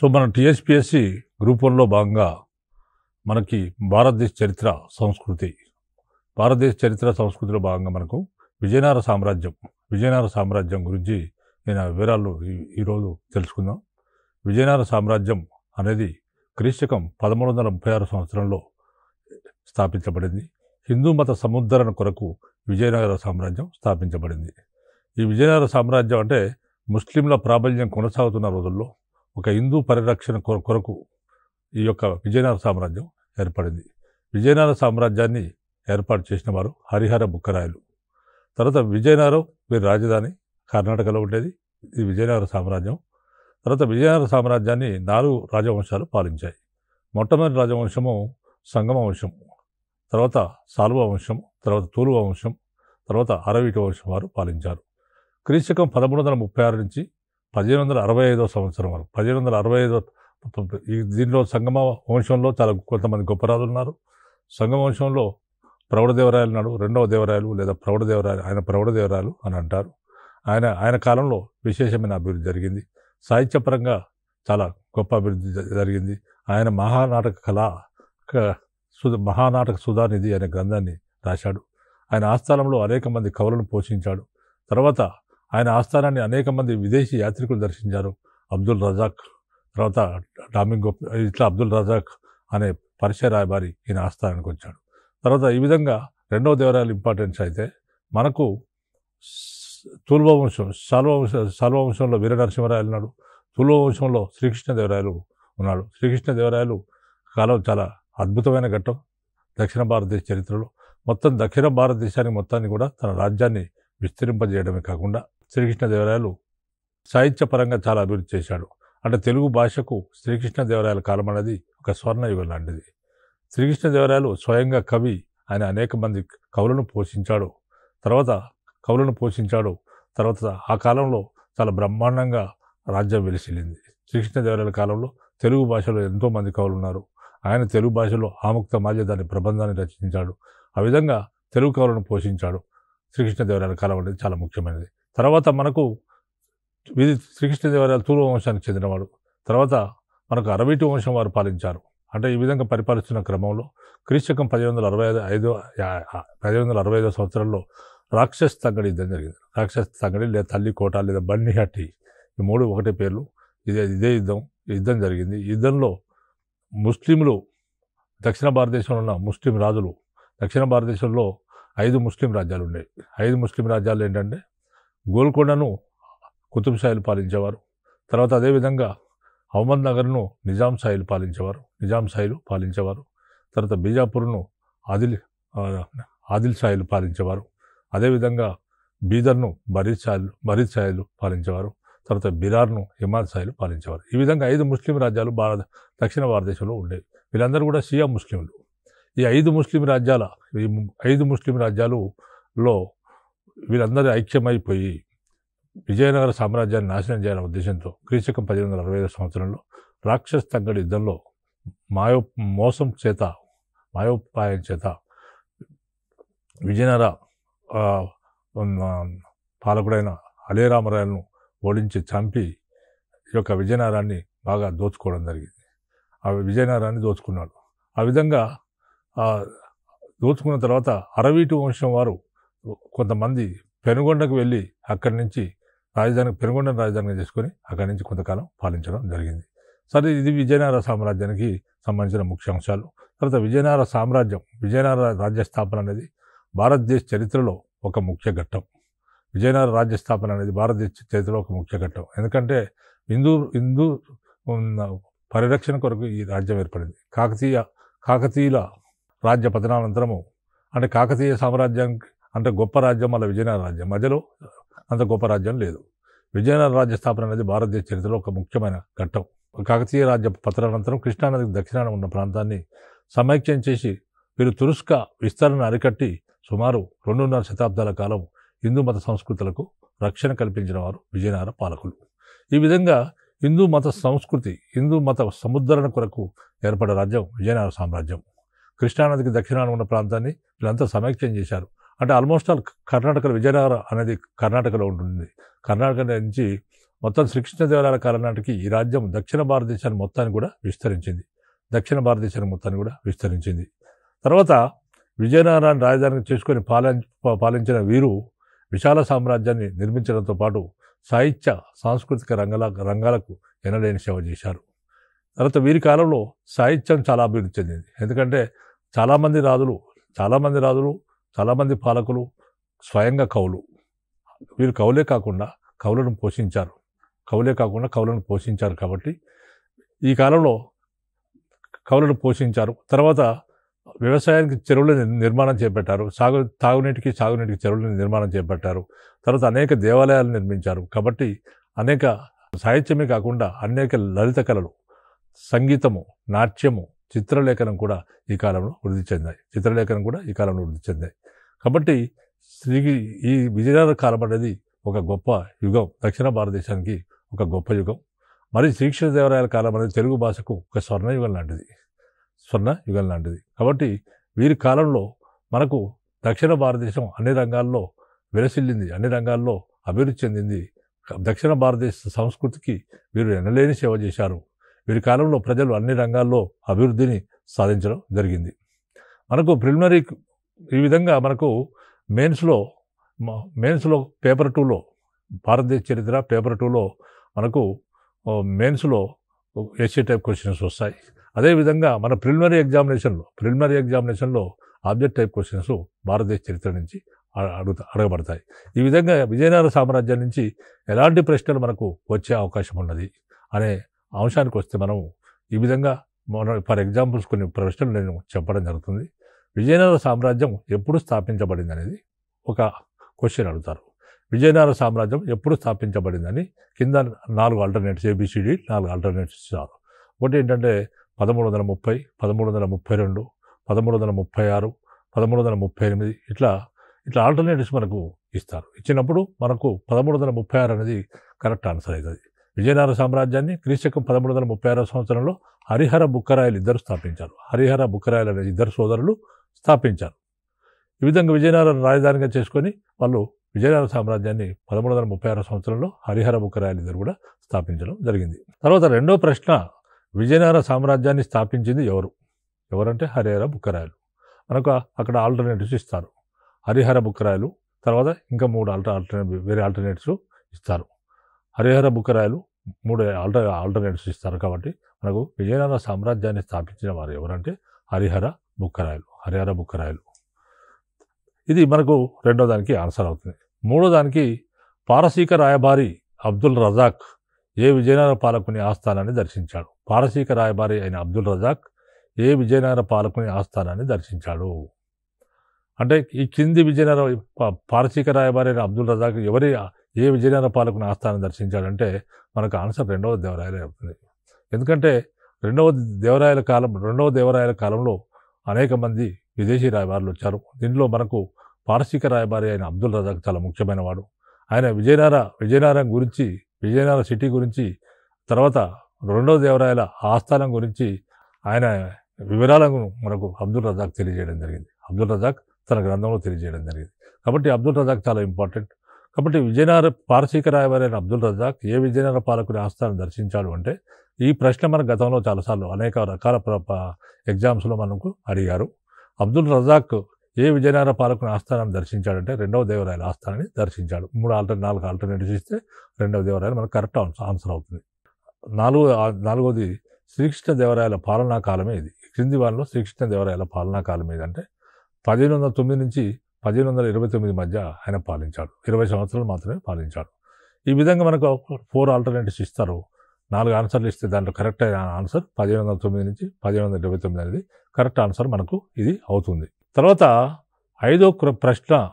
So మన TSPSC group వన్లో భాగంగా మనకి భారతదేశ చరిత్ర సంస్కృతి. భారతదేశ చరిత్ర సంస్కృతిలో భాగంగా మనకు విజయనగర సామ్రాజ్యం విజయనగర సామ్రాజ్యం గురించి నేను వివరాలు ఈ- ఈరోజు తెలుసుకుందాం. విజయనగర సామ్రాజ్యం అనేది క్రీస్తకం పదమూడు వందల ముప్పై ఆరు సంవత్సరంలో స్థాపించబడింది. హిందూ మత సముద్ధరణ కొరకు విజయనగర సామ్రాజ్యం స్థాపించబడింది. ఈ విజయనగర సామ్రాజ్యం అంటే ముస్లింల ప్రాబల్యం కొనసాగుతున్న రోజుల్లో ఒక హిందూ పరిరక్షణ కొర- కొరకు ఈ యొక్క విజయనగర సామ్రాజ్యం ఏర్పడింది. విజయనగర సామ్రాజ్యాన్ని ఏర్పాటు చేసిన వారు హరిహర బుక్కరాయలు. తర్వాత విజయనగరం వీరి రాజధాని కర్ణాటకలో ఉండేది. ఇది విజయనగర సామ్రాజ్యం. తర్వాత విజయనగర సామ్రాజ్యాన్ని నాలుగు రాజవంశాలు పాలించాయి. మొట్టమొదటి రాజవంశము సంగమ వంశం తర్వాత సాల్వ వంశం తర్వాత తూలువ వంశం తర్వాత అరవీటి వంశం వారు పాలించారు. క్రీశకం పదమూడు వందల ముప్పై ఆరు నుంచి పదిహేను వందల అరవై ఐదో సంవత్సరం వరకు పదిహేను వందల అరవై ఐదో ఈ దీనిలో సంగమ వంశంలో చాలా కొంతమంది గొప్పరాజులు ఉన్నారు. సంగమ వంశంలో ప్రౌఢదేవరాయలు నాడు రెండవ దేవరాయలు లేదా ప్రౌఢదేవరాయలు ఆయన ప్రౌఢదేవరాయలు అని అంటారు. ఆయన ఆయన కాలంలో విశేషమైన అభివృద్ధి జరిగింది. సాహిత్యపరంగా చాలా గొప్ప అభివృద్ధి జరిగింది. ఆయన మహానాటక కళ క- సుధ మహానాటక సుధానిధి అనే గ్రంథాన్ని రాశాడు. ఆయన ఆస్థానంలో అనేక మంది కవులను పోషించాడు. తర్వాత ఆయన ఆస్థానాన్ని అనేక మంది విదేశీ యాత్రికులు దర్శించారు. అబ్దుల్ రజాక్ తర్వాత డామింగో ఇట్లా అబ్దుల్ రజాక్ అనే పరిచయ రాయబారి ఈయన ఆస్థానానికి వచ్చాడు. తర్వాత ఈ విధంగా రెండవ దేవరాయలు ఇంపార్టెన్స్ అయితే మనకు తుల్వ వంశం శాల్వ వంశంలో వీర నరసింహరాయలు ఉన్నాడు. తుల్వ వంశంలో శ్రీకృష్ణదేవరాయలు ఉన్నాడు. శ్రీకృష్ణదేవరాయలు కాలం చాలా అద్భుతమైన ఘట్టం దక్షిణ భారతదేశ చరిత్రలో. మొత్తం దక్షిణ భారతదేశానికి మొత్తాన్ని కూడా తన రాజ్యాన్ని విస్తరింపజేయడమే కాకుండా శ్రీకృష్ణదేవరాయలు సాహిత్యపరంగా చాలా అభివృద్ధి చేశాడు. అంటే తెలుగు భాషకు శ్రీకృష్ణదేవరాయల కాలం అనేది ఒక స్వర్ణయుగం లాంటిది. శ్రీకృష్ణదేవరాయలు స్వయంగా కవి ఆయన అనేక మంది కవులను పోషించాడు. తర్వాత కవులను పోషించాడు. తర్వాత ఆ కాలంలో చాలా బ్రహ్మాండంగా రాజ్యం వెలిసిల్లింది. శ్రీకృష్ణదేవరాయల కాలంలో తెలుగు భాషలో ఎంతోమంది కవులు ఉన్నారు. ఆయన తెలుగు భాషలో ఆముక్త మాల్యదాని ప్రబంధాన్ని రచించాడు. ఆ విధంగా తెలుగు కవులను పోషించాడు. శ్రీకృష్ణదేవరాయల కాలం అనేది చాలా ముఖ్యమైనది. తర్వాత మనకు ఇది శ్రీకృష్ణదేవరాయలు తూర్వ వంశానికి చెందినవాడు. తర్వాత మనకు అరవీటి వంశం వారు పాలించారు. అంటే ఈ విధంగా పరిపాలిస్తున్న క్రమంలో క్రీశకం పదిహేను వందల అరవై ఐదు ఐదో పదిహేను వందల అరవై ఐదో సంవత్సరంలో రాక్షస్ తగ్గడి యుద్ధం జరిగింది. రాక్షస్ తగ్గడి లేదా తల్లి కోట లేదా బండిహట్టి ఈ మూడు ఒకటే పేర్లు. ఇదే ఇదే యుద్ధం ఈ యుద్ధం జరిగింది. యుద్ధంలో ముస్లింలు దక్షిణ భారతదేశంలో ఉన్న ముస్లిం రాజులు దక్షిణ భారతదేశంలో ఐదు ముస్లిం రాజ్యాలు ఉండేవి ఐదు ముస్లిం రాజ్యాలు ఏంటంటే గోల్కొండను కుతుబ్షాయిలు పాలించేవారు. తర్వాత అదేవిధంగా అహ్మద్ నగర్ను నిజాం సాయిలు పాలించేవారు నిజాం సాయిలు పాలించేవారు. తర్వాత బీజాపూర్ను ఆదిల్ ఆదిల్ సాయిలు పాలించేవారు. అదేవిధంగా బీదర్ను బరీద్ సాయిలు బరీద్ సాయిలు పాలించేవారు. తర్వాత బిరార్ను హిమాద్ సాయిలు పాలించేవారు. ఈ విధంగా ఐదు ముస్లిం రాజ్యాలు భారత దక్షిణ భారతదేశంలో ఉండేవి. వీళ్ళందరూ కూడా షియా ముస్లింలు. ఈ ఐదు ముస్లిం రాజ్యాల ఈ ఐదు ముస్లిం రాజ్యాలులో వీళ్ళందరూ ఐక్యమైపోయి విజయనగర సామ్రాజ్యాన్ని నాశనం చేయాలనే ఉద్దేశంతో క్రీశకం పదిహేను వందల అరవై ఐదు సంవత్సరంలో రాక్షస్ తగ్గడి యుద్ధంలో మాయో మోసం చేత మాయోపాయం చేత విజయనగర పాలకుడైన అలేరామరాయలను ఓడించి చంపి ఈ యొక్క విజయనగరాన్ని బాగా దోచుకోవడం జరిగింది. ఆ విజయనగరాన్ని దోచుకున్నాడు. ఆ విధంగా దోచుకున్న తర్వాత అరవీటి వంశం వారు కొంతమంది పెనుగొండకు వెళ్ళి అక్కడి నుంచి రాజధాని పెనుగొండను రాజధానిగా చేసుకొని అక్కడి నుంచి కొంతకాలం పాలించడం జరిగింది. సరే ఇది విజయనగర సామ్రాజ్యానికి సంబంధించిన ముఖ్య అంశాలు. తర్వాత విజయనగర సామ్రాజ్యం విజయనగర రాజ్య స్థాపన అనేది భారతదేశ చరిత్రలో ఒక ముఖ్య ఘట్టం. విజయనగర రాజ్య స్థాపన అనేది భారతదేశ చరిత్రలో ఒక ముఖ్య ఘట్టం. ఎందుకంటే హిందూ హిందూ ఉన్న పరిరక్షణ కొరకు ఈ రాజ్యం ఏర్పడింది. కాకతీయ కాకతీయుల రాజ్య పతనానంతరము అంటే కాకతీయ సామ్రాజ్యానికి అంటే గొప్ప రాజ్యం మళ్ళీ విజయనగర రాజ్యం. మధ్యలో అంత గొప్ప రాజ్యం లేదు. విజయనగర రాజ్య స్థాపన అనేది భారతదేశ చరిత్రలో ఒక ముఖ్యమైన ఘట్టం. కాకతీయ రాజ్య పతనానంతరం కృష్ణానదికి దక్షిణాన ఉన్న ప్రాంతాన్ని సమైక్యం చేసి వీరు తురుస్క విస్తరణ అరికట్టి సుమారు రెండున్నర శతాబ్దాల కాలం హిందూ మత సంస్కృతులకు రక్షణ కల్పించిన వారు విజయనగర పాలకులు. ఈ విధంగా హిందూ మత సంస్కృతి హిందూ మత సముద్ధరణ కొరకు ఏర్పడే రాజ్యం విజయనగర సామ్రాజ్యం. కృష్ణానదికి దక్షిణాన ఉన్న ప్రాంతాన్ని వీళ్ళంతా సమైక్యం చేశారు. అంటే ఆల్మోస్ట్ ఆల్ కర్ణాటకలో విజయనగర అనేది కర్ణాటకలో ఉంటుంది. కర్ణాటక నుంచి మొత్తం శ్రీకృష్ణదేవరాయల కాలం నాటికి ఈ రాజ్యం దక్షిణ భారతదేశాన్ని మొత్తాన్ని కూడా విస్తరించింది. దక్షిణ భారతదేశాన్ని మొత్తాన్ని కూడా విస్తరించింది. తర్వాత విజయనగరాన్ని రాజధానిగా చేసుకొని పాలించ పాలించిన వీరు విశాల సామ్రాజ్యాన్ని నిర్మించడంతో పాటు సాహిత్య సాంస్కృతిక రంగాల రంగాలకు ఎనలేని సేవ చేశారు. తర్వాత వీరి కాలంలో సాహిత్యం చాలా అభివృద్ధి చెందింది. ఎందుకంటే చాలామంది రాజులు చాలామంది రాజులు చాలామంది పాలకులు స్వయంగా కవులు వీరు కవులే కాకుండా కవులను పోషించారు. కవులే కాకుండా కవులను పోషించారు కాబట్టి ఈ కాలంలో కవులను పోషించారు. తర్వాత వ్యవసాయానికి చెరువుల నిర్మాణం చేపట్టారు. సాగు తాగునీటికి సాగునీటికి చెరువులను నిర్మాణం చేపట్టారు. తర్వాత అనేక దేవాలయాలు నిర్మించారు. కాబట్టి అనేక సాహిత్యమే కాకుండా అనేక లలిత కళలు సంగీతము నాట్యము చిత్రలేఖనం కూడా ఈ కాలంలో వృద్ధి చెందాయి. చిత్రలేఖనం కూడా ఈ కాలంలో వృద్ధి చెందాయి. కాబట్టి శ్రీ ఈ విజయనగర కాలం అనేది ఒక గొప్ప యుగం. దక్షిణ భారతదేశానికి ఒక గొప్ప యుగం. మరి శ్రీకృష్ణదేవరాయల కాలం అనేది తెలుగు భాషకు ఒక స్వర్ణయుగం లాంటిది. స్వర్ణ యుగం లాంటిది. కాబట్టి వీరి కాలంలో మనకు దక్షిణ భారతదేశం అన్ని రంగాల్లో విలసిల్లింది అన్ని రంగాల్లో అభివృద్ధి చెందింది. దక్షిణ భారతదేశ సంస్కృతికి వీరు ఎనలేని సేవ చేశారు. వీరి కాలంలో ప్రజలు అన్ని రంగాల్లో అభివృద్ధిని సాధించడం జరిగింది. మనకు ప్రిలిమినరీ ఈ విధంగా మనకు మెయిన్స్లో మెయిన్స్లో పేపర్ టూలో భారతదేశ చరిత్ర పేపర్ టూలో మనకు మెయిన్స్లో ఎస్సీ టైప్ క్వశ్చన్స్ వస్తాయి. అదేవిధంగా మన ప్రిలిమినరీ ఎగ్జామినేషన్లో ప్రిలిమినరీ ఎగ్జామినేషన్లో ఆబ్జెక్ట్ టైప్ క్వశ్చన్స్ భారతదేశ చరిత్ర నుంచి అడుగుతా అడగబడతాయి. ఈ విధంగా విజయనగర సామ్రాజ్యం నుంచి ఎలాంటి ప్రశ్నలు మనకు వచ్చే అవకాశం ఉన్నది? అనే అంశానికి వస్తే మనం ఈ విధంగా మన ఫర్ ఎగ్జాంపుల్స్ కొన్ని ప్రశ్నలు నేను చెప్పడం జరుగుతుంది. విజయనగర సామ్రాజ్యం ఎప్పుడు స్థాపించబడింది అనేది ఒక క్వశ్చన్ అడుగుతారు. విజయనగర సామ్రాజ్యం ఎప్పుడు స్థాపించబడిందని కింద నాలుగు ఆల్టర్నేట్స్ ఏబిసిడి నాలుగు ఆల్టర్నేట్స్ ఇస్తారు ఒకటి ఏంటంటే పదమూడు వందల ముప్పై పదమూడు వందల ముప్పై రెండు పదమూడు వందల ముప్పై ఆరు పదమూడు వందల ముప్పై ఎనిమిది ఇట్లా ఇట్లా ఆల్టర్నేటివ్స్ మనకు ఇస్తారు. ఇచ్చినప్పుడు మనకు పదమూడు వందల ముప్పై ఆరు అనేది కరెక్ట్ ఆన్సర్ అవుతుంది. విజయనగర సామ్రాజ్యాన్ని క్రీశకం పదమూడు వందల ముప్పై ఆరో సంవత్సరంలో హరిహర బుక్కరాయలు ఇద్దరు స్థాపించారు. హరిహర బుక్కరాయలు అనే ఇద్దరు సోదరులు స్థాపించారు. ఈ విధంగా విజయనగరం రాజధానిగా చేసుకొని వాళ్ళు విజయనగర సామ్రాజ్యాన్ని పదమూడు వందల ముప్పై ఆరో సంవత్సరంలో హరిహర బుక్కరాయలు ఇద్దరు కూడా స్థాపించడం జరిగింది. తర్వాత రెండో ప్రశ్న విజయనగర సామ్రాజ్యాన్ని స్థాపించింది ఎవరు? ఎవరంటే హరిహర బుక్కరాయలు. మనకు అక్కడ ఆల్టర్నేటివ్స్ ఇస్తారు. హరిహర బుక్కరాయలు తర్వాత ఇంకా మూడు ఆల్టర్ ఆల్టర్నే వేరే ఆల్టర్నేటివ్స్ ఇస్తారు. హరిహర బుక్కరాయలు మూడు ఆల్టర్ ఆల్టర్నేటివ్స్ ఇస్తారు కాబట్టి మనకు విజయనగర సామ్రాజ్యాన్ని స్థాపించిన వారు ఎవరంటే హరిహర బుక్కరాయలు హరిహర బుక్కరాయలు. ఇది మనకు రెండో దానికి ఆన్సర్ అవుతుంది. మూడో దానికి పారసీక రాయబారి అబ్దుల్ రజాక్ ఏ విజయనగర పాలకుని ఆస్థానాన్ని దర్శించాడు? పారసీక రాయబారి అయిన అబ్దుల్ రజాక్ ఏ విజయనగర పాలకుని ఆస్థానాన్ని దర్శించాడు? అంటే ఈ కింది విజయనగర పారసీక రాయబారి అయిన అబ్దుల్ రజాక్ ఎవరి ఏ విజయనగర పాలకుని ఆస్థానం దర్శించాడంటే మనకు ఆన్సర్ రెండవ దేవరాయలే అవుతుంది. ఎందుకంటే రెండవ దేవరాయల కాలం రెండవ దేవరాయల కాలంలో అనేక మంది విదేశీ రాయబారులు వచ్చారు. దీనిలో మనకు పారసీక రాయబారి అయిన అబ్దుల్ రజాక్ చాలా ముఖ్యమైన వాడు. ఆయన విజయనగర విజయనగరం గురించి విజయనగర సిటీ గురించి తర్వాత రెండవ దేవరాయల ఆస్థానం గురించి ఆయన వివరాలను మనకు అబ్దుల్ రజాక్ తెలియజేయడం జరిగింది. అబ్దుల్ రజాక్ తన గ్రంథంలో తెలియజేయడం జరిగింది. కాబట్టి అబ్దుల్ రజాక్ చాలా ఇంపార్టెంట్. కాబట్టి విజయనగర పారసీక రాయవారైన అయిన అబ్దుల్ రజాక్ ఏ విజయనగర పాలకుని ఆస్థానం దర్శించాడు అంటే ఈ ప్రశ్న మన గతంలో చాలాసార్లు అనేక రకాల ఎగ్జామ్స్లో మనకు అడిగారు. అబ్దుల్ రజాక్ ఏ విజయనగర పాలకుని ఆస్థానాన్ని దర్శించాడంటే రెండవ దేవరాయల ఆస్థానాన్ని దర్శించాడు. మూడు ఆల్టర్ నాలుగు ఆల్టర్నేటివ్స్ ఇస్తే రెండవ దేవరాయలు మనకు కరెక్ట్ ఆన్సర్ ఆన్సర్ అవుతుంది. నాలుగో నాలుగోది శ్రీకృష్ణ దేవరాయల పాలనా కాలమే ఇది. క్రింది వాళ్ళలో శ్రీకృష్ణ దేవరాయల పాలనా కాలం ఏదంటే పదిహేను వందల తొమ్మిది నుంచి పదిహేను వందల ఇరవై తొమ్మిది మధ్య ఆయన పాలించాడు. ఇరవై సంవత్సరాలు మాత్రమే పాలించాడు. ఈ విధంగా మనకు ఫోర్ ఆల్టర్నేటివ్స్ ఇస్తారు. నాలుగు ఆన్సర్లు ఇస్తే దాంట్లో కరెక్ట్ అయిన ఆన్సర్ పదిహేను వందల తొమ్మిది నుంచి పదిహేను వందల ఇరవై తొమ్మిది అనేది కరెక్ట్ ఆన్సర్ మనకు ఇది అవుతుంది. తర్వాత ఐదో ప్రశ్న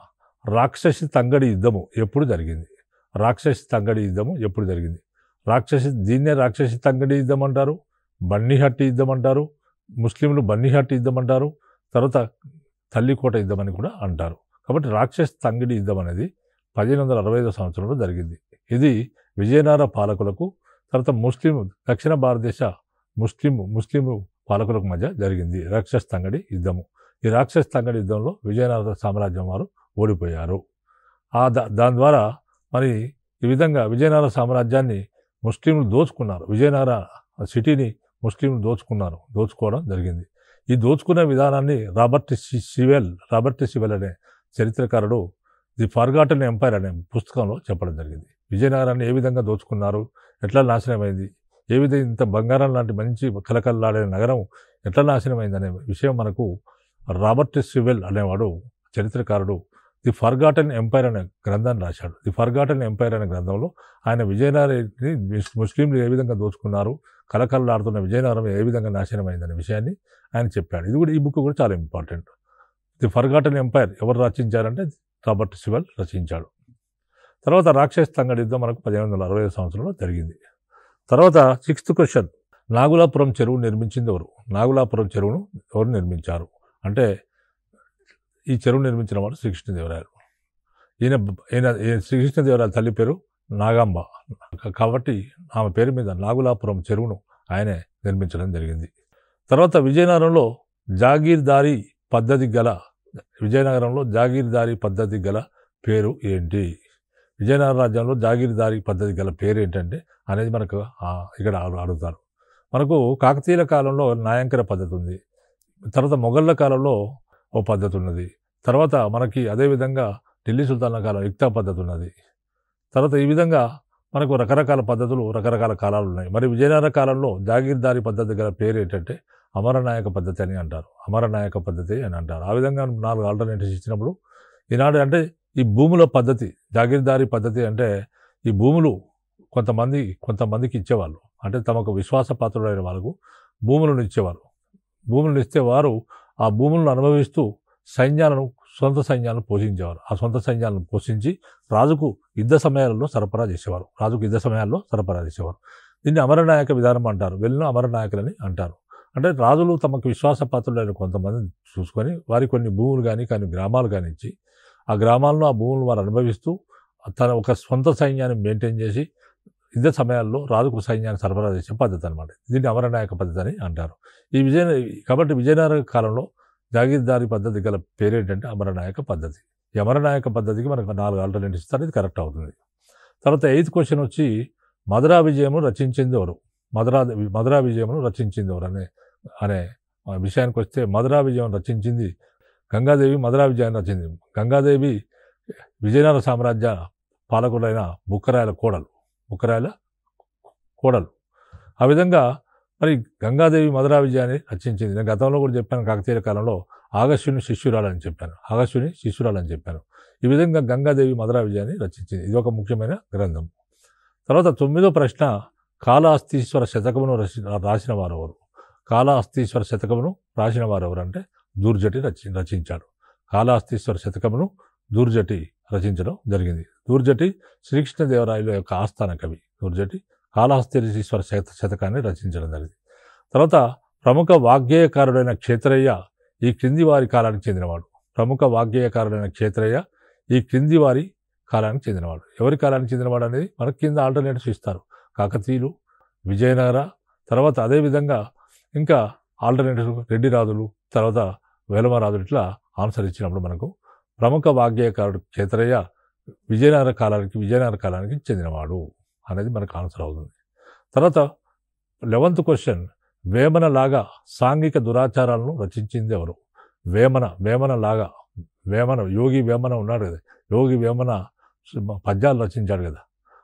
రాక్షసి తంగడి యుద్ధము ఎప్పుడు జరిగింది? రాక్షసి తంగడి యుద్ధము ఎప్పుడు జరిగింది? రాక్షసి దీన్నే రాక్షసి తంగడి యుద్ధం అంటారు. బన్నీహట్టి యుద్ధం అంటారు. ముస్లింలు బన్నీహట్టి యుద్ధం అంటారు. తర్వాత తల్లికోట యుద్ధం అని కూడా అంటారు. కాబట్టి రాక్షస్ తంగిడి యుద్ధం అనేది పదిహేను వందల అరవై ఐదో సంవత్సరంలో జరిగింది. ఇది విజయనగర పాలకులకు తర్వాత ముస్లిం దక్షిణ భారతదేశ ముస్లిం ముస్లిం పాలకులకు మధ్య జరిగింది రాక్షస్ తంగడి యుద్ధము. ఈ రాక్షస్ తంగడి యుద్ధంలో విజయనగర సామ్రాజ్యం వారు ఓడిపోయారు. ఆ దా దాని ద్వారా మరి ఈ విధంగా విజయనగర సామ్రాజ్యాన్ని ముస్లింలు దోచుకున్నారు. విజయనగర సిటీని ముస్లింలు దోచుకున్నారు దోచుకోవడం జరిగింది. ఈ దోచుకునే విధానాన్ని రాబర్ట్ సివెల్ రాబర్ట్ సివెల్ అనే చరిత్రకారుడు ది ఫర్గాటన్ ఎంపైర్ అనే పుస్తకంలో చెప్పడం జరిగింది. విజయనగరాన్ని ఏ విధంగా దోచుకున్నారు? ఎట్లా నాశనమైంది? ఏ విధంగా ఇంత బంగారం లాంటి మంచి కలకల్లాడే నగరం ఎట్లా నాశనమైంది అనే విషయం మనకు రాబర్ట్ సివెల్ అనేవాడు చరిత్రకారుడు ది ఫర్గాటన్ ఎంపైర్ అనే గ్రంథాన్ని రాశాడు. ది ఫర్గాటన్ ఎంపైర్ అనే గ్రంథంలో ఆయన విజయనగరాన్ని ముస్లింలు ఏ విధంగా దోచుకున్నారు కలకలలాడుతున్న విజయనగరం ఏ విధంగా నాశనమైందనే విషయాన్ని ఆయన చెప్పాడు. ఇది కూడా ఈ బుక్ కూడా చాలా ఇంపార్టెంట్. ది ఫర్గాటన్ ఎంపైర్ ఎవరు రచించారంటే రాబర్ట్ సివల్ రచించాడు. తర్వాత రాక్షస్ తంగడి యుద్ధం మనకు పదిహేను వందల అరవై సంవత్సరంలో జరిగింది. తర్వాత సిక్స్త్ క్వశ్చన్ నాగులాపురం చెరువు నిర్మించింది ఎవరు? నాగులాపురం చెరువును ఎవరు నిర్మించారు? అంటే ఈ చెరువు నిర్మించిన వాడు శ్రీకృష్ణదేవరాయలు. ఈయన ఈయన శ్రీకృష్ణదేవరాయల తల్లి పేరు నాగాంబ కాబట్టి ఆమె పేరు మీద నాగులాపురం చెరువును ఆయనే నిర్మించడం జరిగింది. తర్వాత విజయనగరంలో జాగీర్దారీ పద్ధతి గల విజయనగరంలో జాగీర్దారీ పద్ధతి గల పేరు ఏంటి? విజయనగర రాజ్యంలో జాగీర్దారీ పద్ధతి గల పేరు ఏంటంటే అనేది మనకు ఇక్కడ అడుగుతారు. మనకు కాకతీయుల కాలంలో నాయంకర పద్ధతి ఉంది. తర్వాత మొఘళ్ళ కాలంలో ఓ పద్ధతి ఉన్నది తర్వాత మనకి అదేవిధంగా ఢిల్లీ సుల్తానా కాలం ఇక్తా పద్ధతి ఉన్నది తర్వాత ఈ విధంగా మనకు రకరకాల పద్ధతులు రకరకాల కాలాలు ఉన్నాయి మరి విజయనగర కాలంలో జాగీర్దారి పద్ధతి గల పేరు ఏంటంటే అమరనాయక పద్ధతి అని అంటారు. అమరనాయక పద్ధతి అని అంటారు. ఆ విధంగా నాలుగు ఆల్టర్నేటివ్స్ ఇచ్చినప్పుడు ఈనాడు అంటే ఈ భూముల పద్ధతి జాగీర్దారి పద్ధతి అంటే ఈ భూములు కొంతమంది కొంతమందికి ఇచ్చేవాళ్ళు. అంటే తమకు విశ్వాసపాత్రుడైన వాళ్ళకు భూములను ఇచ్చేవారు. భూములను ఇస్తే వారు ఆ భూములను అనుభవిస్తూ సైన్యాలను సొంత సైన్యాలను పోషించేవారు. ఆ సొంత సైన్యాలను పోషించి రాజుకు యుద్ధ సమయాలలో సరఫరా చేసేవారు. రాజుకు యుద్ధ సమయాల్లో సరఫరా చేసేవారు. దీన్ని అమరనాయక విధానం అంటారు. వెళ్ళిన అమరనాయకులని అంటారు. అంటే రాజులు తమకు విశ్వాసపాత్రులైన కొంతమందిని చూసుకొని వారి కొన్ని భూములు కానీ కొన్ని గ్రామాలు కానీ ఇచ్చి ఆ గ్రామాల్లో ఆ భూములు వారు అనుభవిస్తూ తన ఒక సొంత సైన్యాన్ని మెయింటైన్ చేసి యుద్ధ సమయాల్లో రాజుకు సైన్యాన్ని సరఫరా చేసే పద్ధతి అనమాట దీన్ని అమరనాయక పద్ధతి అని అంటారు. ఈ విజయ కాబట్టి విజయనగర కాలంలో జాగీర్దారి పద్ధతి గల పేరేంటంటే అమరనాయక పద్ధతి. ఈ అమరనాయక పద్ధతికి మనకు నాలుగు ఆల్టర్నేటివ్స్ ఇస్తారు. ఇది కరెక్ట్ అవుతుంది. తర్వాత ఎయిత్ క్వశ్చన్ వచ్చి మధురా విజయమును రచించింది ఎవరు? మధురా మధురా విజయమును రచించింది ఎవరు అనే అనే విషయానికి వస్తే మధురా విజయం రచించింది గంగాదేవి మధురా విజయాన్ని రచించింది. గంగాదేవి విజయనగర సామ్రాజ్య పాలకుడైన బుక్కరాయల కోడలు. బుక్కరాయల కోడలు. ఆ విధంగా మరి గంగాదేవి మధురా విజయాన్ని రచించింది. నేను గతంలో కూడా చెప్పాను కాకతీయ కాలంలో ఆగస్యుని శిష్యురాలని చెప్పాను. ఆగస్యుని శిష్యురాలని చెప్పాను. ఈ విధంగా గంగాదేవి మధురా విజయాన్ని రచించింది. ఇది ఒక ముఖ్యమైన గ్రంథం. తర్వాత తొమ్మిదో ప్రశ్న కాళహస్తీశ్వర శతకమును రచి రాసిన వారెవరు? కాళహస్తీశ్వర శతకమును రాసిన వారెవరు అంటే దూర్జటి రచి రచించాడు. కాళహస్తీశ్వర శతకమును దూర్జటి రచించడం జరిగింది. దూర్జటి శ్రీకృష్ణదేవరాయల యొక్క ఆస్థాన కవి దూర్జటి. కాళహస్తీశ్వర శత శతకాన్ని రచించడం జరిగింది. తర్వాత ప్రముఖ వాగ్గేయకారుడైన క్షేత్రయ్య ఈ క్రింది వారి కాలానికి చెందినవాడు. ప్రముఖ వాగ్గేయకారుడైన క్షేత్రయ్య ఈ క్రింది వారి కాలానికి చెందినవాడు. ఎవరి కాలానికి చెందినవాడు అనేది మనకు కింద ఆల్టర్నేటివ్స్ ఇస్తారు కాకతీయులు విజయనగర తర్వాత అదేవిధంగా ఇంకా ఆల్టర్నేటివ్ రెడ్డి రాజులు తర్వాత వేలమరాజులు ఇట్లా ఆన్సర్ ఇచ్చినప్పుడు మనకు ప్రముఖ వాగ్గేయకారుడు చేతరయ్య విజయనగర కాలానికి విజయనగర కాలానికి చెందినవాడు అనేది మనకు ఆన్సర్ అవుతుంది. తర్వాత లెవెంత్ క్వశ్చన్ వేమన లాగా సాంఘిక దురాచారాలను రచించింది ఎవరు? వేమన వేమన లాగా వేమన యోగి వేమన ఉన్నాడు కదా యోగి వేమన పద్యాలు రచించాడు కదా.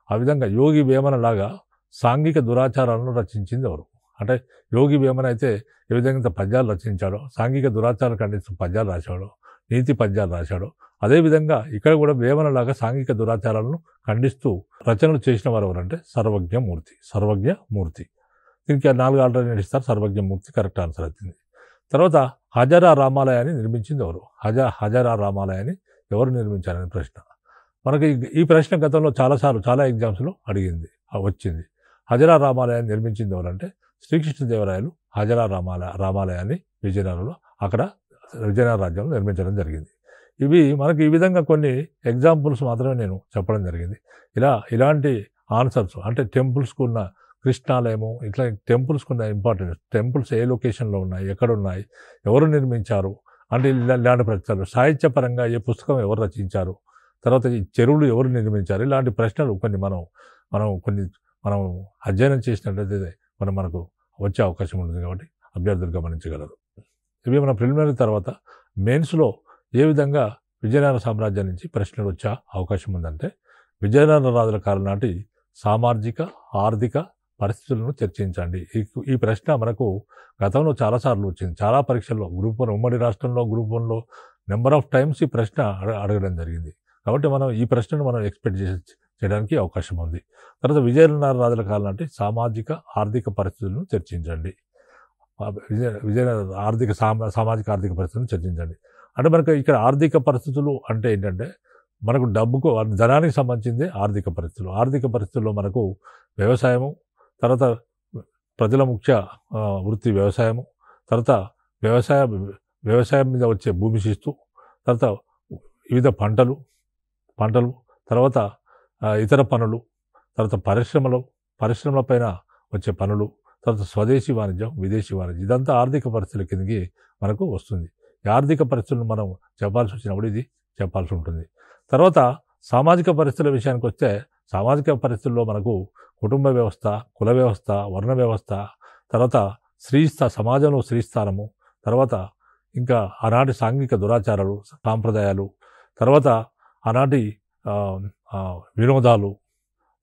ఆ విధంగా యోగి వేమన లాగా సాంఘిక దురాచారాలను రచించింది ఎవరు? అంటే యోగి వేమన అయితే ఏ విధంగా పద్యాలు రచించాడో సాంఘిక దురాచారాలు ఖండిస్తూ పద్యాలు రాశాడో నీతి పద్యాలు రాశాడు. అదేవిధంగా ఇక్కడ కూడా వేమనలాగా సాంఘిక దురాచారాలను ఖండిస్తూ రచనలు చేసిన వారు ఎవరంటే సర్వజ్ఞ మూర్తి సర్వజ్ఞ మూర్తి దీనికి నాలుగు ఆల్టర్నేట్ ఇస్తారు సర్వజ్ఞ మూర్తి కరెక్ట్ ఆన్సర్ అవుతుంది. తర్వాత హజారా రామాలయాన్ని నిర్మించింది ఎవరు? హజా హజారా రామాలయాన్ని ఎవరు నిర్మించారనే ప్రశ్న. మనకి ఈ- ప్రశ్న గతంలో చాలాసార్లు చాలా ఎగ్జామ్స్లో అడిగింది వచ్చింది. హజరా రామాలయాన్ని నిర్మించింది ఎవరంటే శ్రీకృష్ణదేవరాయలు హజరా రామాలయ రామాలయాన్ని విజయనగరంలో అక్కడ విజయనగర రాజ్యంలో నిర్మించడం జరిగింది. ఇవి మనకి ఈ విధంగా కొన్ని ఎగ్జాంపుల్స్ మాత్రమే నేను చెప్పడం జరిగింది. ఇలా ఇలాంటి ఆన్సర్స్ అంటే టెంపుల్స్కు ఉన్న కృష్ణాలయము ఇట్లా టెంపుల్స్కు ఉన్న ఇంపార్టెన్స్ టెంపుల్స్ ఏ లొకేషన్లో ఉన్నాయి ఎక్కడ ఉన్నాయి ఎవరు నిర్మించారు అంటే ఇలాంటి ప్రశ్నలు సాహిత్యపరంగా ఏ పుస్తకం ఎవరు రచించారు తర్వాత ఈ చెరువులు ఎవరు నిర్మించారు ఇలాంటి ప్రశ్నలు కొన్ని మనం మనం కొన్ని మనం అధ్యయనం చేసినట్లయితే మనం మనకు వచ్చే అవకాశం ఉంటుంది కాబట్టి అభ్యర్థులు గమనించగలరు. ఇవి మన ప్రిలిమినరీ తర్వాత మెయిన్స్లో ఏ విధంగా విజయనగర సామ్రాజ్యం నుంచి ప్రశ్నలు వచ్చే అవకాశం ఉందంటే విజయనగర రాజుల కాలం నాటి సామాజిక ఆర్థిక పరిస్థితులను చర్చించండి. ఈ ఈ ప్రశ్న మనకు గతంలో చాలాసార్లు వచ్చింది. చాలా పరీక్షల్లో గ్రూప్ వన్ ఉమ్మడి రాష్ట్రంలో గ్రూప్ వన్లో నెంబర్ ఆఫ్ టైమ్స్ ఈ ప్రశ్న అడగడం జరిగింది. కాబట్టి మనం ఈ ప్రశ్నను మనం ఎక్స్పెక్ట్ చేసి చేయడానికి అవకాశం ఉంది. తర్వాత విజయనగర రాజుల కాలం నాటి సామాజిక ఆర్థిక పరిస్థితులను చర్చించండి. విజయ విజయనగర ఆర్థిక సామా సామాజిక ఆర్థిక పరిస్థితులను చర్చించండి. అంటే మనకు ఇక్కడ ఆర్థిక పరిస్థితులు అంటే ఏంటంటే మనకు డబ్బుకు ధనానికి సంబంధించింది ఆర్థిక పరిస్థితులు. ఆర్థిక పరిస్థితుల్లో మనకు వ్యవసాయము తర్వాత ప్రజల ముఖ్య వృత్తి వ్యవసాయము తర్వాత వ్యవసాయ వ్యవసాయం మీద వచ్చే భూమి శిస్తు తర్వాత వివిధ పంటలు పంటలు తర్వాత ఇతర పనులు తర్వాత పరిశ్రమలు పరిశ్రమలపైన వచ్చే పనులు తర్వాత స్వదేశీ వాణిజ్యం విదేశీ వాణిజ్యం ఇదంతా ఆర్థిక పరిస్థితుల కిందకి మనకు వస్తుంది. ఈ ఆర్థిక పరిస్థితులను మనం చెప్పాల్సి వచ్చినప్పుడు ఇది చెప్పాల్సి ఉంటుంది. తర్వాత సామాజిక పరిస్థితుల విషయానికి వస్తే సామాజిక పరిస్థితుల్లో మనకు కుటుంబ వ్యవస్థ కుల వ్యవస్థ వర్ణ వ్యవస్థ తర్వాత స్త్రీ స్థా సమాజంలో స్త్రీ స్థానము తర్వాత ఇంకా ఆనాటి సాంఘిక దురాచారాలు సాంప్రదాయాలు తర్వాత ఆనాటి వినోదాలు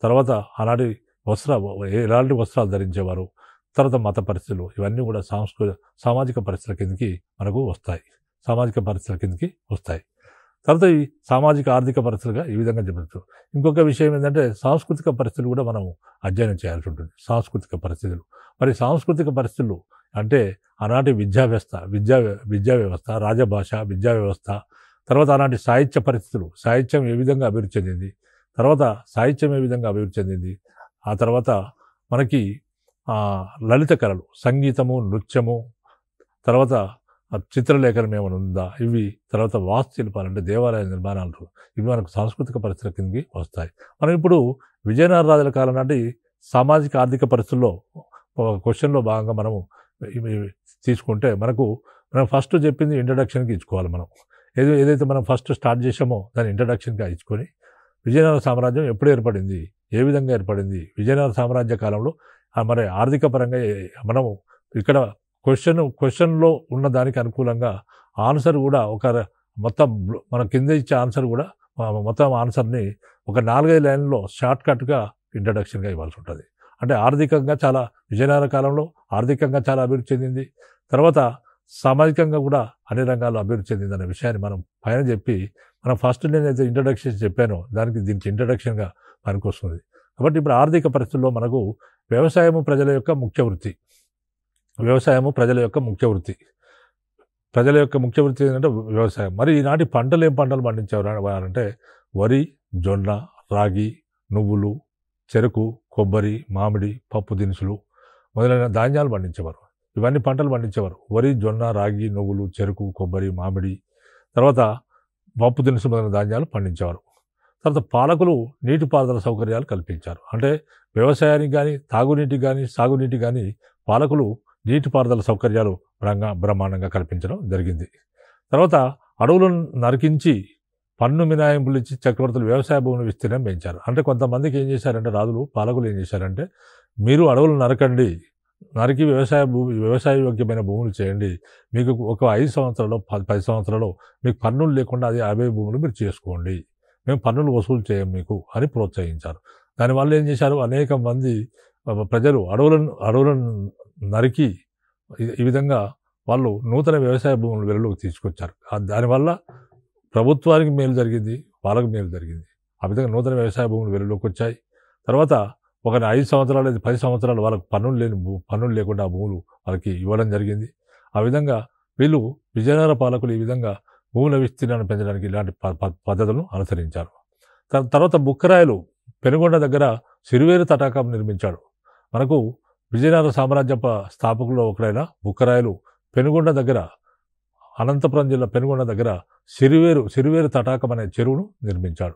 తర్వాత ఆనాటి వస్త్ర ఎలాంటి వస్త్రాలు ధరించేవారు తర్వాత మత పరిస్థితులు ఇవన్నీ కూడా సాంస్కృతి సామాజిక పరిస్థితుల కిందకి మనకు వస్తాయి. సామాజిక పరిస్థితుల కిందకి వస్తాయి. తర్వాత ఈ సామాజిక ఆర్థిక పరిస్థితులుగా ఈ విధంగా చెప్పచ్చు ఇంకొక విషయం ఏంటంటే సాంస్కృతిక పరిస్థితులు కూడా మనం అధ్యయనం చేయాల్సి ఉంటుంది. సాంస్కృతిక పరిస్థితులు. మరి సాంస్కృతిక పరిస్థితులు అంటే ఆనాటి విద్యా వ్యవస్థ విద్యా విద్యా వ్యవస్థ రాజభాష విద్యా వ్యవస్థ తర్వాత ఆనాటి సాహిత్య పరిస్థితులు సాహిత్యం ఏ విధంగా అభివృద్ధి చెందింది తర్వాత సాహిత్యం ఏ విధంగా అభివృద్ధి చెందింది ఆ తర్వాత మనకి లలిత కళలు సంగీతము నృత్యము తర్వాత చిత్రలేఖనం ఏమైనా ఉందా? ఇవి తర్వాత వాస్తుశిల్పాలంటే దేవాలయ నిర్మాణాలు ఇవి మనకు సాంస్కృతిక పరిస్థితుల కిందకి వస్తాయి. మనం ఇప్పుడు విజయనగర రాజుల కాలం నాటి సామాజిక ఆర్థిక పరిస్థితుల్లో ఒక క్వశ్చన్లో భాగంగా మనము తీసుకుంటే మనకు మనం ఫస్ట్ చెప్పింది ఇంట్రడక్షన్కి ఇచ్చుకోవాలి మనం. ఏదో ఏదైతే మనం ఫస్ట్ స్టార్ట్ చేసామో దాన్ని ఇంట్రడక్షన్గా ఇచ్చుకొని విజయనగర సామ్రాజ్యం ఎప్పుడు ఏర్పడింది? ఏ విధంగా ఏర్పడింది? విజయనగర సామ్రాజ్య కాలంలో మరి ఆర్థిక పరంగా మనము ఇక్కడ క్వశ్చన్ క్వశ్చన్లో ఉన్న దానికి అనుకూలంగా ఆన్సర్ కూడా ఒక మొత్తం మన కింద ఇచ్చే ఆన్సర్ కూడా మొత్తం ఆన్సర్ని ఒక నాలుగైదు లైన్లో షార్ట్ కట్గా ఇంట్రడక్షన్గా ఇవ్వాల్సి ఉంటుంది. అంటే ఆర్థికంగా చాలా విజయనగర కాలంలో ఆర్థికంగా చాలా అభివృద్ధి చెందింది. తర్వాత సామాజికంగా కూడా అన్ని రంగాల్లో అభివృద్ధి చెందింది అనే విషయాన్ని మనం పైన చెప్పి మనం ఫస్ట్ నేనైతే ఇంట్రడక్షన్ చెప్పానో దానికి దీనికి ఇంట్రడక్షన్గా పనికొస్తుంది. కాబట్టి ఇప్పుడు ఆర్థిక పరిస్థితుల్లో మనకు వ్యవసాయము ప్రజల యొక్క ముఖ్య వృత్తి. వ్యవసాయము ప్రజల యొక్క ముఖ్య వృత్తి. ప్రజల యొక్క ముఖ్య వృత్తి ఏంటంటే వ్యవసాయం. మరి ఈనాటి పంటలు ఏం పంటలు పండించేవారు అంటే వరి జొన్న రాగి నువ్వులు చెరుకు కొబ్బరి మామిడి పప్పు దినుసులు మొదలైన ధాన్యాలు పండించేవారు. ఇవన్నీ పంటలు పండించేవారు. వరి జొన్న రాగి నువ్వులు చెరుకు కొబ్బరి మామిడి తర్వాత పప్పు దినుసు మొదలైన ధాన్యాలు పండించేవారు. తర్వాత పాలకులు నీటిపారుదల సౌకర్యాలు కల్పించారు. అంటే వ్యవసాయానికి కానీ తాగునీటికి కానీ సాగునీటికి కానీ పాలకులు నీటిపారుదల సౌకర్యాలు బ్రంగా బ్రహ్మాండంగా కల్పించడం జరిగింది. తర్వాత అడవులను నరికించి పన్ను మినాయింపులు ఇచ్చి చక్రవర్తులు వ్యవసాయ భూములు విస్తీర్ణం పెంచారు. అంటే కొంతమందికి ఏం చేశారంటే రాజులు పాలకులు ఏం చేశారంటే మీరు అడవులు నరకండి నరికి వ్యవసాయ భూమి వ్యవసాయ యోగ్యమైన భూములు చేయండి మీకు ఒక ఐదు సంవత్సరాలు పది పది సంవత్సరాలు మీకు పన్నులు లేకుండా అది యాభై భూములు మీరు చేసుకోండి. మేము పన్నులు వసూలు చేయం మీకు అని ప్రోత్సహించారు. దానివల్ల ఏం చేశారు? అనేక మంది ప్రజలు అడవులను అడవులను నరికి ఈ- విధంగా వాళ్ళు నూతన వ్యవసాయ భూములు వెలుగులోకి తీసుకొచ్చారు. దానివల్ల ప్రభుత్వానికి మేలు జరిగింది వాళ్ళకి మేలు జరిగింది. ఆ విధంగా నూతన వ్యవసాయ భూములు వెలుగులోకి వచ్చాయి. తర్వాత ఒక ఐదు సంవత్సరాలు లేదా పది సంవత్సరాలు వాళ్ళకి పన్నులు లేని పన్నులు లేకుండా ఆ భూములు వాళ్ళకి ఇవ్వడం జరిగింది. ఆ విధంగా వీళ్ళు విజయనగర పాలకులు ఈ విధంగా భూముల విస్తీర్ణాన్ని పెంచడానికి ఇలాంటి ప- పద్ధతులను అనుసరించారు. తర్వాత బుక్కరాయలు పెనుగొండ దగ్గర సిరివేరు తటాకం నిర్మించాడు. మనకు విజయనగర సామ్రాజ్య స్థాపకుల్లో ఒకరైన బుక్కరాయలు పెనుగొండ దగ్గర అనంతపురం జిల్లా పెనుగొండ దగ్గర సిరివేరు సిరివేరు తటాకం అనే చెరువును నిర్మించాడు.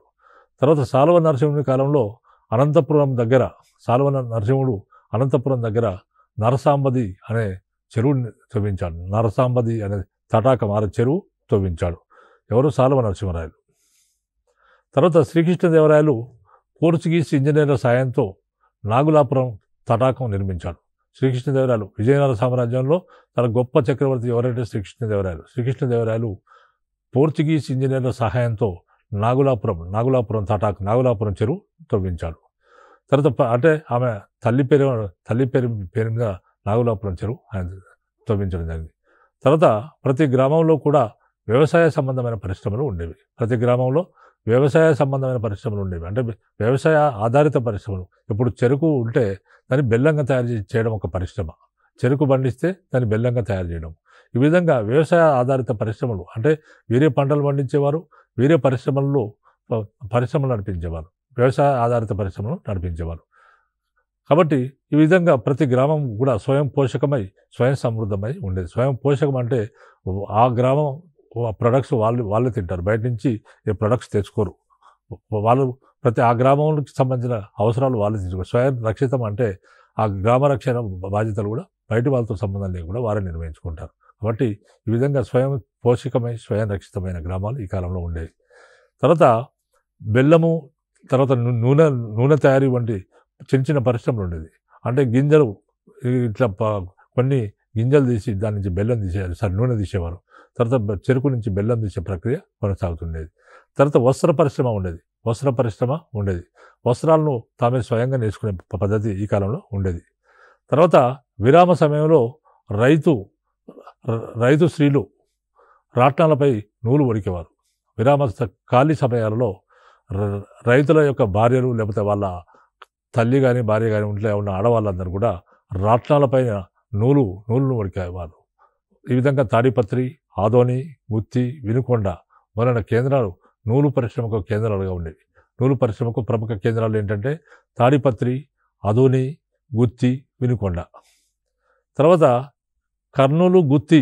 తర్వాత సాల్వ నరసింహుని కాలంలో అనంతపురం దగ్గర సాల్వ నరసింహుడు అనంతపురం దగ్గర నరసాంబది అనే చెరువుని చూపించాడు నరసాంబది అనే తటాకం ఆ చెరువు తవ్వించాడు ఎవరు? సాల్వ నరసింహరాయలు. తర్వాత శ్రీకృష్ణదేవరాయలు పోర్చుగీస్ ఇంజనీర్ల సాయంతో నాగులాపురం తటాకం నిర్మించాడు. శ్రీకృష్ణదేవరాయలు విజయనగర సామ్రాజ్యంలో తన గొప్ప చక్రవర్తి ఎవరంటే శ్రీకృష్ణదేవరాయలు. శ్రీకృష్ణదేవరాయలు పోర్చుగీస్ ఇంజనీర్ల సహాయంతో నాగులాపురం నాగులాపురం తటాక్ నాగులాపురం చెరువు తవ్వించాడు. తర్వాత అంటే ఆమె తల్లి పేరు తల్లి పేరు పేరు మీద నాగులాపురం చెరువు ఆయన తవ్వించడం జరిగింది. తర్వాత ప్రతి గ్రామంలో కూడా వ్యవసాయ సంబంధమైన పరిశ్రమలు ఉండేవి. ప్రతి గ్రామంలో వ్యవసాయ సంబంధమైన పరిశ్రమలు ఉండేవి. అంటే వ్యవసాయ ఆధారిత పరిశ్రమలు. ఇప్పుడు చెరుకు ఉంటే దాన్ని బెల్లంగా తయారు చేయడం ఒక పరిశ్రమ. చెరుకు పండిస్తే దాన్ని బెల్లంగా తయారు చేయడం. ఈ విధంగా వ్యవసాయ ఆధారిత పరిశ్రమలు అంటే వేరే పంటలు పండించేవారు వేరే పరిశ్రమల్లో పరిశ్రమలు నడిపించేవారు. వ్యవసాయ ఆధారిత పరిశ్రమలు నడిపించేవారు. కాబట్టి ఈ విధంగా ప్రతి గ్రామం కూడా స్వయం పోషకమై స్వయం సమృద్ధమై ఉండేది. స్వయం పోషకం అంటే ఆ గ్రామం ప్రొడక్ట్స్ వాళ్ళు వాళ్ళే తింటారు. బయట నుంచి ఏ ప్రొడక్ట్స్ తెచ్చుకోరు. వాళ్ళు ప్రతి ఆ గ్రామంకి సంబంధించిన అవసరాలు వాళ్ళు తీసుకోరు. స్వయం రక్షితం అంటే ఆ గ్రామ రక్షణ బాధ్యతలు కూడా బయట వాళ్ళతో సంబంధం లేకుండా వారే నిర్వహించుకుంటారు. కాబట్టి ఈ విధంగా స్వయం పోషకమై స్వయం రక్షితమైన గ్రామాలు ఈ కాలంలో ఉండేవి. తర్వాత బెల్లము తర్వాత నూనె నూనె తయారీ వంటి చిన్న చిన్న పరిశ్రమలు ఉండేది అంటే గింజలు ఇట్లా కొన్ని గింజలు తీసి దాని నుంచి బెల్లం తీసేయాలి. సార్ నూనె తీసేవారు. తర్వాత చెరుకు నుంచి బెల్లం తీసే ప్రక్రియ కొనసాగుతుండేది. తర్వాత వస్త్ర పరిశ్రమ ఉండేది. వస్త్ర పరిశ్రమ ఉండేది. వస్త్రాలను తామే స్వయంగా నేర్చుకునే పద్ధతి ఈ కాలంలో ఉండేది. తర్వాత విరామ సమయంలో రైతు రైతు స్త్రీలు రాట్నాలపై నూలు ఒడికేవారు. విరామ ఖాళీ సమయాలలో రైతుల యొక్క భార్యలు లేకపోతే వాళ్ళ తల్లి కానీ భార్య కానీ ఇంట్లో ఉన్న ఆడవాళ్ళందరూ కూడా రాట్నాలపైన నూలు నూలును ఒడికేవారు. ఈ విధంగా తాడిపత్రి ఆదోని గుత్తి వినుకొండ మొదలైన కేంద్రాలు నూలు పరిశ్రమకు కేంద్రాలుగా ఉండేవి. నూలు పరిశ్రమకు ప్రముఖ కేంద్రాలు ఏంటంటే తాడిపత్రి అదోని గుత్తి వినుకొండ. తర్వాత కర్నూలు గుత్తి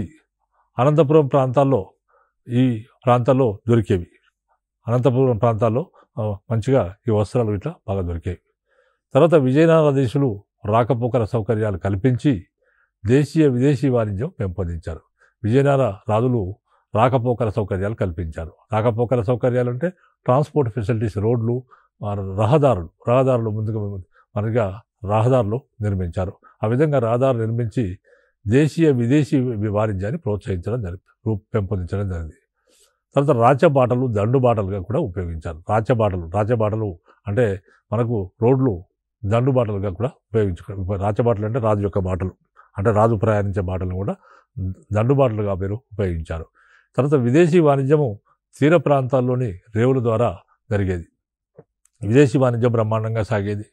అనంతపురం ప్రాంతాల్లో ఈ ప్రాంతాల్లో దొరికేవి. అనంతపురం ప్రాంతాల్లో మంచిగా ఈ వస్త్రాలు ఇట్లా బాగా దొరికేవి. తర్వాత విజయనగర దేశులు రాకపోకల సౌకర్యాలు కల్పించి దేశీయ విదేశీ వాణిజ్యం పెంపొందించారు. విజయనగర రాజులు రాకపోకల సౌకర్యాలు కల్పించారు. రాకపోకల సౌకర్యాలు అంటే ట్రాన్స్పోర్ట్ ఫెసిలిటీస్ రోడ్లు రహదారులు రహదారులు ముందుగా మనగా రహదారులు నిర్మించారు. ఆ విధంగా రహదారులు నిర్మించి దేశీయ విదేశీ వాణిజ్యాన్ని ప్రోత్సహించడం జరిగింది పెంపొందించడం జరిగింది. తర్వాత రాచబాటలు దండుబాటలుగా కూడా ఉపయోగించారు. రాచబాటలు రాచబాటలు అంటే మనకు రోడ్లు దండుబాటలుగా కూడా ఉపయోగించుకో రాచబాటలు అంటే రాజు యొక్క బాటలు అంటే రాజు ప్రయాణించే బాటలను కూడా దండుబాట్లుగా మీరు ఉపయోగించారు. తర్వాత విదేశీ వాణిజ్యము తీర ప్రాంతాల్లోని రేవుల ద్వారా జరిగేది. విదేశీ వాణిజ్యం బ్రహ్మాండంగా సాగేది.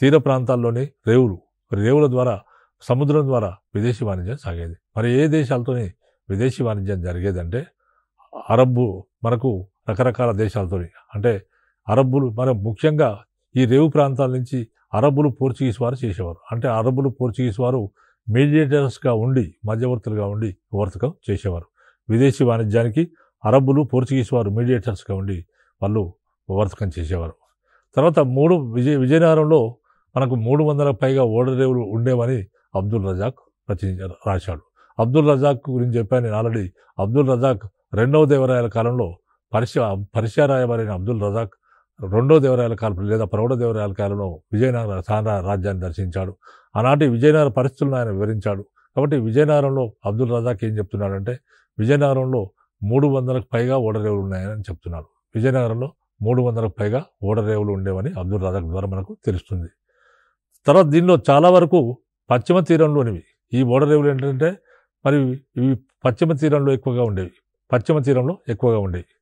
తీర ప్రాంతాల్లోని రేవులు రేవుల ద్వారా సముద్రం ద్వారా విదేశీ వాణిజ్యం సాగేది. మరి ఏ దేశాలతోని విదేశీ వాణిజ్యం జరిగేదంటే అరబ్బు మనకు రకరకాల దేశాలతోని అంటే అరబ్బులు మన ముఖ్యంగా ఈ రేవు ప్రాంతాల నుంచి అరబ్బులు పోర్చుగీస్ వారు చేసేవారు. అంటే అరబ్బులు పోర్చుగీస్ వారు మీడియేటర్స్గా ఉండి మధ్యవర్తులుగా ఉండి వర్తకం చేసేవారు. విదేశీ వాణిజ్యానికి అరబ్బులు పోర్చుగీస్ వారు మీడియేటర్స్గా ఉండి వాళ్ళు వర్తకం చేసేవారు. తర్వాత మూడు విజయ విజయనగరంలో మనకు మూడు వందల పైగా ఓడరేవులు ఉండేవని అబ్దుల్ రజాక్ రచించారు రాశాడు. అబ్దుల్ రజాక్ గురించి చెప్పాను నేను ఆల్రెడీ. అబ్దుల్ రజాక్ రెండవ దేవరాయల కాలంలో పరిశ పరిచయరాయబడిన అబ్దుల్ రజాక్ రెండో దేవరాయల కాలంలో లేదా ప్రౌఢ దేవరాయల కాలంలో విజయనగర సారా రాజ్యాన్ని దర్శించాడు. ఆనాటి విజయనగర పరిస్థితులను ఆయన వివరించాడు. కాబట్టి విజయనగరంలో అబ్దుల్ రజాక్ ఏం చెప్తున్నాడంటే విజయనగరంలో మూడు వందలకు పైగా ఓడరేవులు ఉన్నాయని చెప్తున్నాడు. విజయనగరంలో మూడు వందలకు పైగా ఓడరేవులు ఉండేవని అబ్దుల్ రజాక్ ద్వారా మనకు తెలుస్తుంది. తర్వాత దీనిలో చాలా వరకు పశ్చిమ తీరంలోనివి. ఈ ఓడరేవులు ఏంటంటే మరి ఇవి పశ్చిమ తీరంలో ఎక్కువగా ఉండేవి. పశ్చిమ తీరంలో ఎక్కువగా ఉండేవి.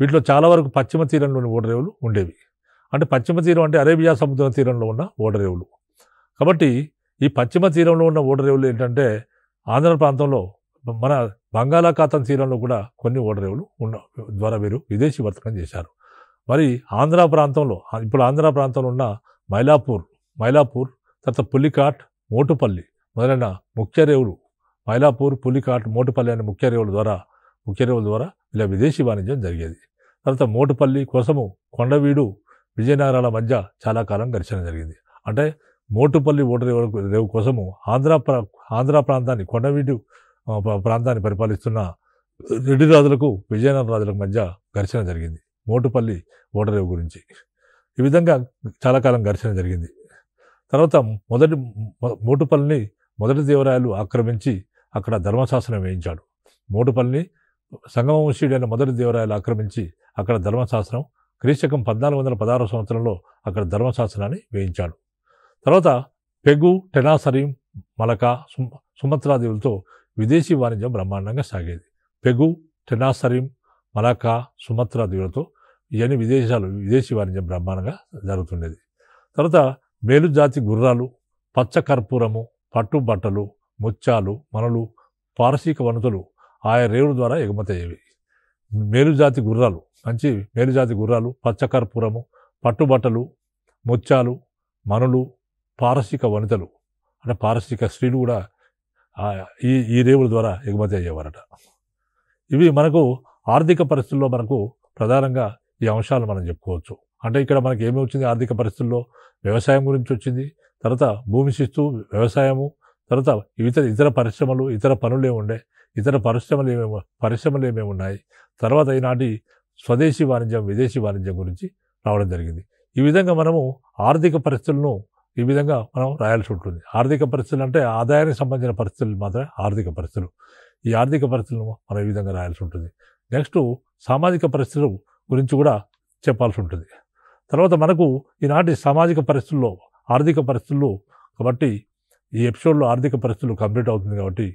వీటిలో చాలా వరకు పశ్చిమ తీరంలోని ఓడరేవులు ఉండేవి. అంటే పశ్చిమ తీరం అంటే అరేబియా సముద్ర తీరంలో ఉన్న ఓడరేవులు కాబట్టి ఈ పశ్చిమ తీరంలో ఉన్న ఓడరేవులు ఏంటంటే ఆంధ్ర ప్రాంతంలో మన బంగాళాఖాతం తీరంలో కూడా కొన్ని ఓడరేవులు ఉన్న ద్వారా వీరు విదేశీ వర్తకం చేశారు. మరి ఆంధ్ర ప్రాంతంలో ఇప్పుడు ఆంధ్ర ప్రాంతంలో ఉన్న మైలాపూర్ మైలాపూర్ తర్వాత పులికాట్ మోటుపల్లి మొదలైన ముఖ్య రేవులు మైలాపూర్ పులికాట్ మోటుపల్లి అనే ముఖ్య రేవుల ద్వారా ముఖ్యరేవుల ద్వారా ఇలా విదేశీ వాణిజ్యం జరిగేది. తర్వాత మోటుపల్లి కోసము కొండవీడు విజయనగరాల మధ్య చాలా కాలం ఘర్షణ జరిగింది. అంటే మోటుపల్లి ఓటు రేవు కోసము ఆంధ్ర ప్రా ఆంధ్ర ప్రాంతాన్ని కొండవీడు ప్రాంతాన్ని పరిపాలిస్తున్న రెడ్డి రాజులకు విజయనగర రాజులకు మధ్య ఘర్షణ జరిగింది. మోటుపల్లి ఓటరేవు గురించి. ఈ విధంగా చాలా కాలం ఘర్షణ జరిగింది. తర్వాత మొదటి మోటుపల్లిని మొదటి దేవరాయలు ఆక్రమించి అక్కడ ధర్మశాసనం వేయించాడు. మోటుపల్లిని సంగమవంశీయుడైన మొదటి దేవరాయలు ఆక్రమించి అక్కడ ధర్మశాస్త్రం క్రీశకం పద్నాలుగు వందల పదహారు సంవత్సరంలో అక్కడ ధర్మశాస్త్రాన్ని వేయించాడు. తర్వాత పెగు టెనాసరీం మలక సుమత్రాదేవులతో విదేశీ వాణిజ్యం బ్రహ్మాండంగా సాగేది. పెగు టెనాసరీం మలకా సుమత్రాదేవులతో ఇవన్నీ విదేశాలు విదేశీ వాణిజ్యం బ్రహ్మాండంగా జరుగుతుండేది. తర్వాత మేలుజాతి గుర్రాలు పచ్చ కర్పూరము పట్టు బట్టలు ముత్యాలు మనలు పారసీక వనతులు ఆయా రేవుల ద్వారా ఎగుమతి అయ్యేవి. మేలుజాతి గుర్రాలు మంచి మేలుజాతి గుర్రాలు పచ్చకర్పూరము పట్టుబట్టలు ముత్యాలు మనులు పారసిక వనితలు. అంటే పారసిక స్త్రీలు కూడా ఈ ఈ రేవుల ద్వారా ఎగుమతి అయ్యేవారట. ఇవి మనకు ఆర్థిక పరిస్థితుల్లో మనకు ప్రధానంగా ఈ అంశాలు మనం చెప్పుకోవచ్చు. అంటే ఇక్కడ మనకి ఏమి వచ్చింది? ఆర్థిక పరిస్థితుల్లో వ్యవసాయం గురించి వచ్చింది. తర్వాత భూమి శిస్తు వ్యవసాయము. తర్వాత ఇతర ఇతర పరిశ్రమలు ఇతర పనులు ఏముండే ఇతర పరిశ్రమలు ఏమేమి పరిశ్రమలు ఏమేమి ఉన్నాయి? తర్వాత ఈనాటి స్వదేశీ వాణిజ్యం విదేశీ వాణిజ్యం గురించి రావడం జరిగింది. ఈ విధంగా మనము ఆర్థిక పరిస్థితులను ఈ విధంగా మనం రాయాల్సి ఉంటుంది. ఆర్థిక పరిస్థితులు అంటే ఆదాయానికి సంబంధించిన పరిస్థితులు మాత్రమే ఆర్థిక పరిస్థితులు. ఈ ఆర్థిక పరిస్థితులను మనం ఈ విధంగా రాయాల్సి ఉంటుంది. నెక్స్ట్ సామాజిక పరిస్థితులు గురించి కూడా చెప్పాల్సి ఉంటుంది. తర్వాత మనకు ఈనాటి సామాజిక పరిస్థితుల్లో ఆర్థిక పరిస్థితులు కాబట్టి ఈ ఎపిసోడ్లో ఆర్థిక పరిస్థితులు కంప్లీట్ అవుతుంది కాబట్టి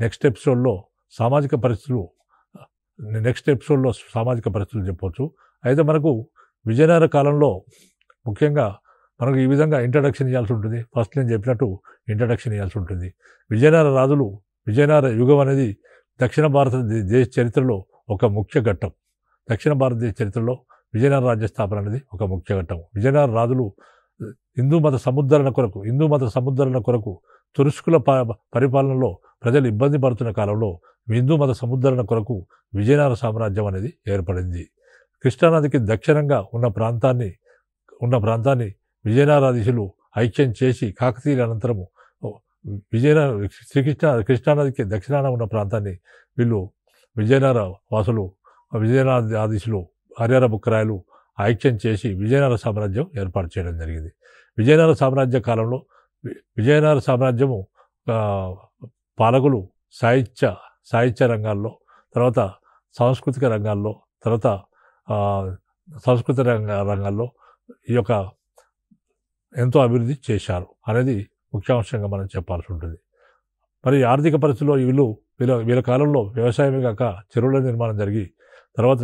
నెక్స్ట్ ఎపిసోడ్లో సామాజిక పరిస్థితులు నెక్స్ట్ ఎపిసోడ్లో సామాజిక పరిస్థితులు చెప్పవచ్చు అయితే మనకు విజయనగర కాలంలో ముఖ్యంగా మనకు ఈ విధంగా ఇంట్రడక్షన్ ఇవ్వాల్సి ఉంటుంది. ఫస్ట్ నేను చెప్పినట్టు ఇంట్రడక్షన్ ఇవ్వాల్సి ఉంటుంది. విజయనగర రాజులు విజయనగర యుగం అనేది దక్షిణ భారతదేశ చరిత్రలో ఒక ముఖ్య ఘట్టం. దక్షిణ భారతదేశ చరిత్రలో విజయనగర రాజ్య స్థాపన అనేది ఒక ముఖ్య ఘట్టం. విజయనగర రాజులు హిందూ మత సముద్ధరణ కొరకు హిందూ మత సముద్ధరణ కొరకు తురుష్కుల ప- పరిపాలనలో ప్రజలు ఇబ్బంది పడుతున్న కాలంలో హిందూ మత సముద్ధరణ కొరకు విజయనగర సామ్రాజ్యం అనేది ఏర్పడింది. కృష్ణానదికి దక్షిణంగా ఉన్న ప్రాంతాన్ని ఉన్న ప్రాంతాన్ని విజయనగరాధీశులు ఐక్యం చేసి కాకతీయుల అనంతరము విజయనగర శ్రీకృష్ణ కృష్ణానదికి దక్షిణాన ఉన్న ప్రాంతాన్ని వీళ్ళు విజయనగర వాసులు విజయనగర ఆధీశులు బుక్కరాయలు ఐక్యం చేసి విజయనగర సామ్రాజ్యం ఏర్పాటు చేయడం జరిగింది. విజయనగర సామ్రాజ్య కాలంలో విజయనగర సామ్రాజ్యము పాలకులు సాహిత్య సాహిత్య రంగాల్లో తర్వాత సాంస్కృతిక రంగాల్లో తర్వాత సాంస్కృతిక రంగ రంగాల్లో ఈ యొక్క ఎంతో అభివృద్ధి చేశారు అనేది ముఖ్యాంశంగా మనం చెప్పాల్సి ఉంటుంది. మరి ఆర్థిక పరిస్థితుల్లో వీళ్ళు వీళ్ళ వీళ్ళ కాలంలో వ్యవసాయమే కాక చెరువుల నిర్మాణం జరిగి తర్వాత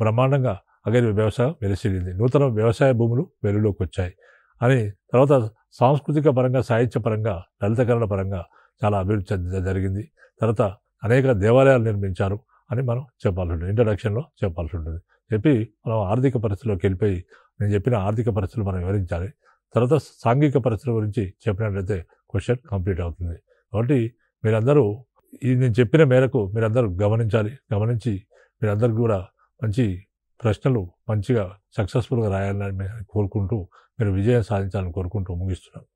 బ్రహ్మాండంగా అగరి వ్యవసాయం వెలిసిల్లింది. నూతన వ్యవసాయ భూములు వెలుగులోకి వచ్చాయి. అని తర్వాత సాంస్కృతిక పరంగా సాహిత్య పరంగా లలితకరణ పరంగా చాలా అభివృద్ధి జరిగింది. తర్వాత అనేక దేవాలయాలు నిర్మించారు అని మనం చెప్పాల్సి ఉంటుంది. ఇంట్రడక్షన్లో చెప్పాల్సి ఉంటుంది. చెప్పి మనం ఆర్థిక పరిస్థితిలోకి వెళ్ళిపోయి నేను చెప్పిన ఆర్థిక పరిస్థితులు మనం వివరించాలి. తర్వాత సాంఘిక పరిస్థితుల గురించి చెప్పినట్లయితే క్వశ్చన్ కంప్లీట్ అవుతుంది. కాబట్టి మీరందరూ ఈ నేను చెప్పిన మేరకు మీరందరూ గమనించాలి. గమనించి మీరందరికీ కూడా మంచి ప్రశ్నలు మంచిగా సక్సెస్ఫుల్గా రాయాలని కోరుకుంటూ మీరు విజయం సాధించాలని కోరుకుంటూ ముగిస్తున్నాను